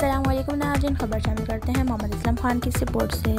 नाजिन खबर शामिल करते हैं मोहम्मद इस्लाम खान की सपोर्ट से।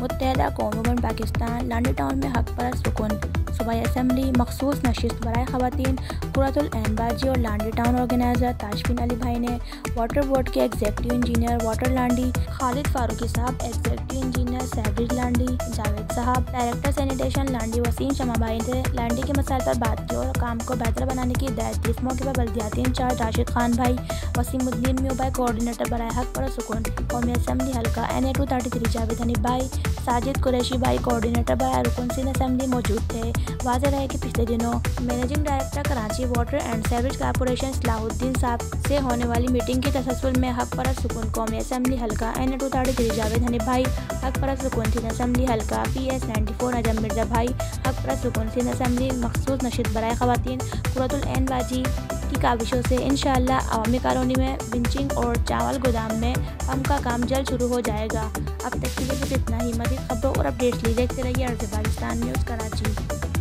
मुतहदा कौम पाकिस्तान, लांडी टाउन में हक पर सुकून। सूबाई असम्बली मखसूस नशस्त बरए ख़वान कुरतुलैन बाजी और लांडी टाउन ऑर्गेनाइज़र ताजफीन अली भाई ने वाटर बोर्ड के executive engineer water Landhi, Khalid Farooqui साहब, executive engineer sewerage Landhi, Javed साहब, डायरेक्टर सैनिटेशन लांडी वसीम शमा भाई ने लांडी के मसाइल पर बात की और काम को बेहतर बनाने की हिदायत इस मौके पर बल्दियाती इंचार्ज राशिद खान भाई, वसीमुद्दीन म्यू भाई, कोऑर्डिनेटर बरए हक पर सुकून। कौमी असम्बली हल्का N A two thirty three Javed Hani भाई साजिद कुरैशी भाई कोऑर्डिनेटर बरए रुकन सिंह असम्बली मौजूद थे। वाजह रहे कि पिछले दिनों managing director Karachi water and sewerage corporation Salahuddin साहब से होने वाली मीटिंग के तसलसल में हक परत सुकून कौमी असम्बली हल्का N two thirty three Javed Hani भाई, हक परत सुकून सिंह असम्बली हल्का P S ninety four Najam Mirza भाई, हक परत सुकून सिंह असम्बली मखसूस नशद बरए ख़वान कुरतुल एन बाजी की काविशों से इन अवामी कॉलोनी में बिंचिंग और चावल गोदाम में पंप का काम जल्द शुरू हो जाएगा। अब तक के लिए इतना ही। मजीद खबरों और अपडेट्स लिए देखते रहिए अर्ज़ पाकिस्तान न्यूज़ कराची।